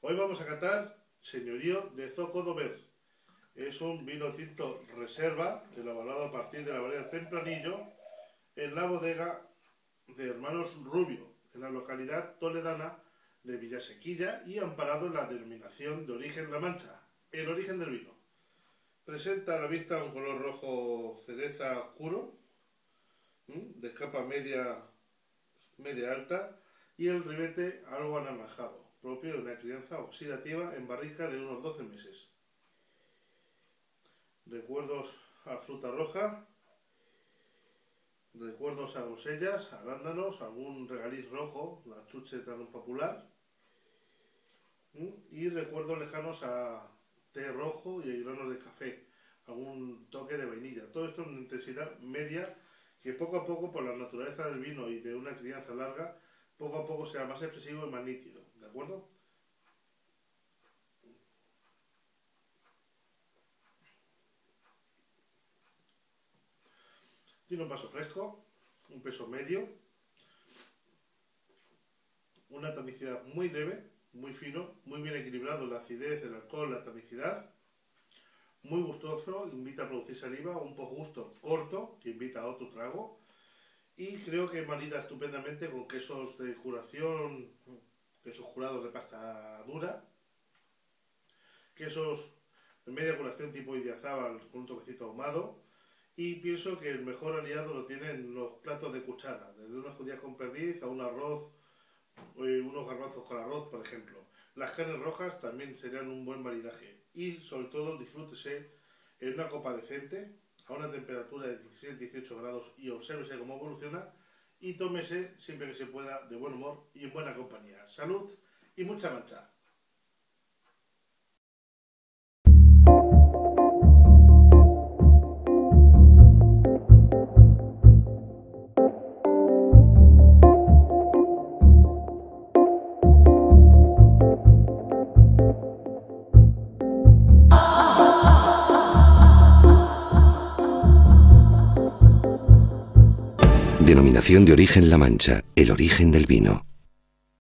Hoy vamos a catar Señorío de Zocodover. Es un vino tinto reserva, elaborado a partir de la variedad Tempranillo, en la bodega de Hermanos Rubio, en la localidad toledana de Villasequilla y amparado en la denominación de origen La Mancha, el origen del vino. Presenta a la vista un color rojo cereza oscuro, de capa media, media alta, y el ribete algo anaranjado, propio de una crianza oxidativa en barrica de unos 12 meses. Recuerdos a fruta roja, recuerdos a grosellas, arándanos, algún regaliz rojo, la chuche tan popular, y recuerdos lejanos a té rojo y granos de café, algún toque de vainilla. Todo esto en intensidad media que poco a poco, por la naturaleza del vino y de una crianza larga, poco a poco será más expresivo y más nítido, ¿de acuerdo? Tiene un vaso fresco, un peso medio, una tonicidad muy leve, muy fino, muy bien equilibrado la acidez, el alcohol, la tonicidad, muy gustoso, invita a producir saliva, un poco gusto corto, que invita a otro trago, y creo que marida estupendamente con quesos de curación, quesos jurados de pasta dura, quesos de media curación tipo idiazábal con un toquecito ahumado, y pienso que el mejor aliado lo tienen los platos de cuchara, desde unas judías con perdiz a un arroz, eh, unos garbanzos con arroz, por ejemplo. Las carnes rojas también serían un buen maridaje. Y sobre todo disfrútese en una copa decente, a una temperatura de 17-18 grados y obsérvese cómo evoluciona y tómese siempre que se pueda de buen humor y en buena compañía. Salud y mucha mancha. Denominación de origen La Mancha, el origen del vino.